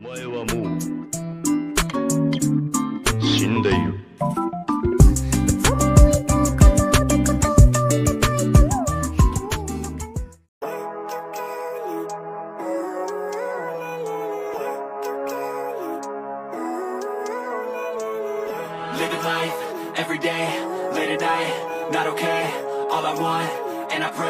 Moeu amo.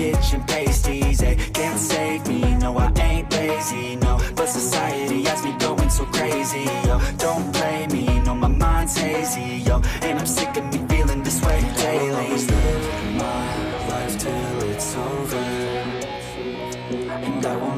bitch and pasties. They can't save me, no I ain't lazy, no. But society has me going so crazy, yo. Don't blame me, no my mind's hazy, yo. And I'm sick of me feeling this way daily. I always live my life till it's over. And I will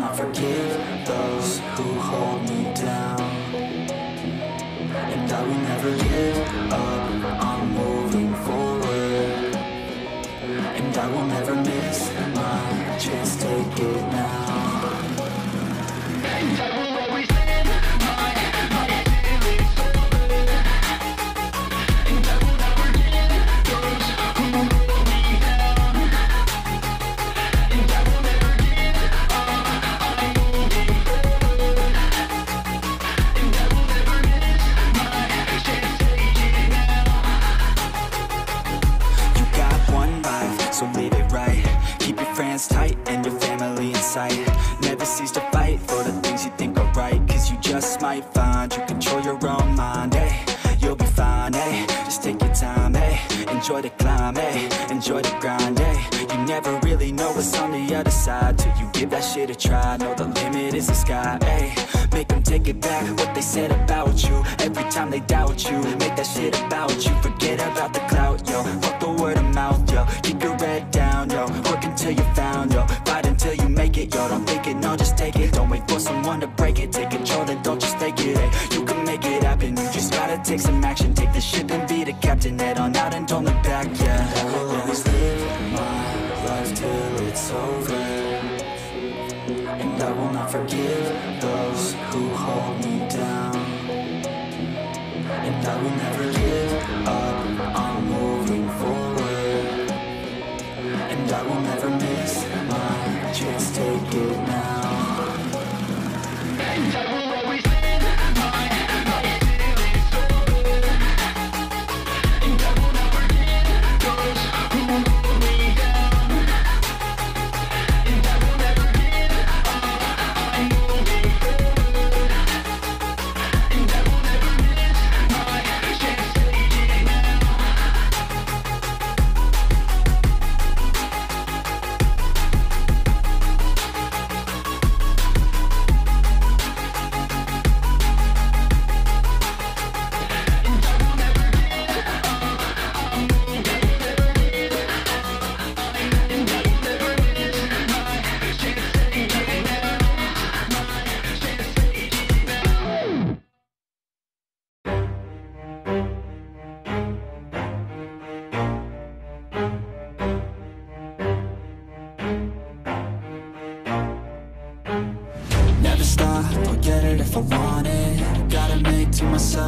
side till you give that shit a try. Know the limit is the sky, eh? Make them take it back what they said about you. Every time they doubt you, make that shit about you. Forget about the clout, yo. Fuck the word of mouth, yo. Keep your head down, yo. Work until you found, yo. Fight until you make it, yo. Don't think it, no, just take it. Don't wait for someone to break it. Take control, then don't just take it, eh? You can make it happen. You just gotta take some action. Take the ship and be the captain. Head on I will never give up. I'm moving forward. And I will never miss my chance Take it now.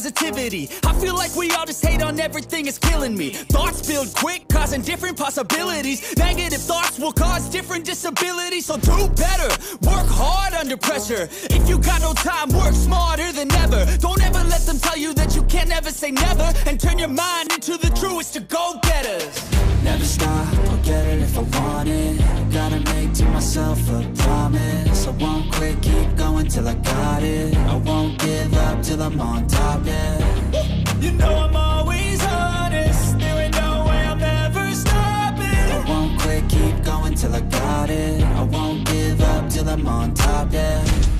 positivity? I feel like we all just hate on everything, it's killing me. Thoughts build quick, causing different possibilities. Negative thoughts will cause different disabilities. So do better, work hard under pressure. If you got no time, work smarter than ever. Don't ever let them tell you that you can't ever say never. And turn your mind into the truest of go-getters. Never stop, get if I want it. Gotta make to myself a promise. I won't quit, keep going till I got it. I won't give up till I'm on top, yeah. You know I'm always honest. There ain't no way I'm ever stopping. I won't quit, keep going till I got it. I won't give up till I'm on top, yeah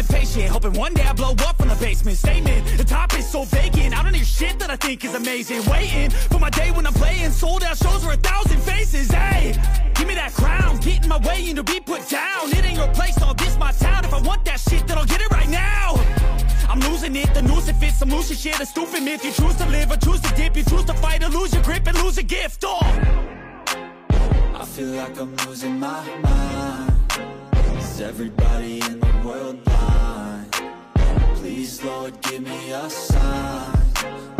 impatient. Hoping one day I blow up from the basement. Statement, the top is so vacant. I don't hear shit that I think is amazing. Waiting for my day when I'm playing. Sold out shows for a thousand faces. Hey, give me that crown. Get in my way and to be put down. It ain't your place, all this my town. If I want that shit, then I'll get it right now. I'm losing it, the noose it fits, I'm losing shit, a stupid myth. You choose to live or choose to dip, you choose to fight or lose your grip and lose a gift. Oh. I feel like I'm losing my mind Everybody in the world blind? Please, Lord, give me a sign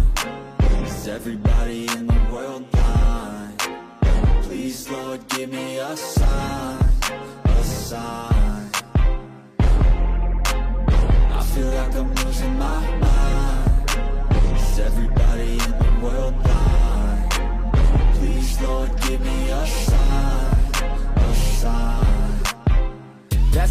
Is everybody in the world blind? Please, Lord, give me a sign A sign